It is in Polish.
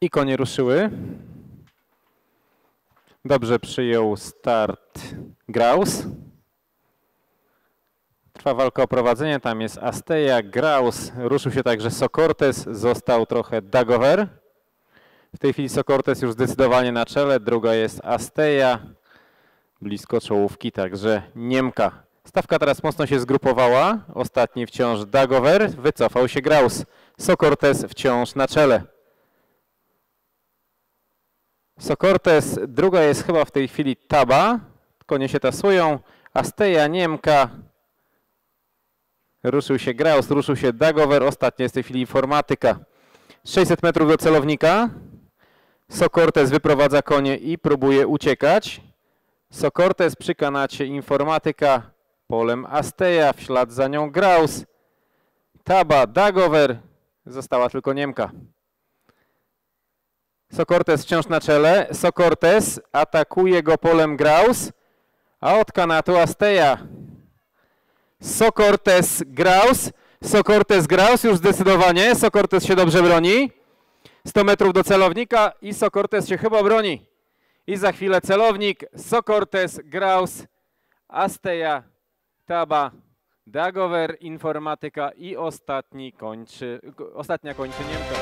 I konie ruszyły. Dobrze przyjął start Graus. Trwa walka o prowadzenie. Tam jest Asteja, Graus. Ruszył się także Sokortes. Został trochę Dagover. W tej chwili Sokortes już zdecydowanie na czele. Druga jest Asteja. Blisko czołówki także Niemka. Stawka teraz mocno się zgrupowała. Ostatni wciąż Dagover. Wycofał się Graus. Sokortes wciąż na czele. Sokortes, druga jest chyba w tej chwili Taba. Konie się tasują. Asteja, Niemka. Ruszył się Graus, ruszył się Dagover. Ostatnia jest w tej chwili Informatyka. 600 metrów do celownika. Sokortes wyprowadza konie i próbuje uciekać. Sokortes przy kanacie Informatyka. Polem Asteja, w ślad za nią Graus. Taba, Dagover. Została tylko Niemka. Sokortes wciąż na czele. Sokortes atakuje go polem Graus, a od kanatu Asteja. Sokortes Graus. Sokortes Graus już zdecydowanie. Sokortes się dobrze broni. 100 metrów do celownika i Sokortes się chyba broni. I za chwilę celownik. Sokortes Graus, Asteja, Taba, Dagover, Informatyka i ostatni kończy, ostatnia kończy Niemka.